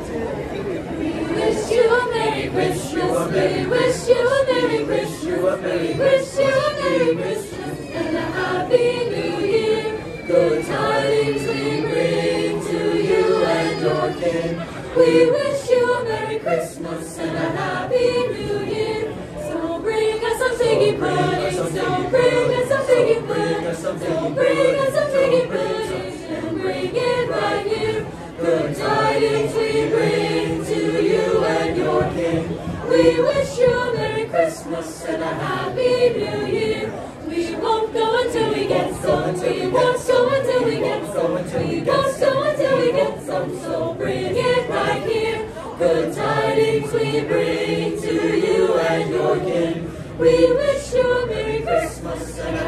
wish you a Merry Christmas. We wish you a Merry Christmas. We wish you a Merry Christmas and a Happy New Year. Good tidings we bring to you and your kin. We wish you a Merry Christmas and a Happy New Year. So bring us some figgy pudding. We wish you a Merry Christmas and a Happy New Year. We won't go until we get some. We won't go until we get some. We won't go until we get some. So bring it right here. Good tidings we bring to you and your kin. We wish you a Merry Christmas and a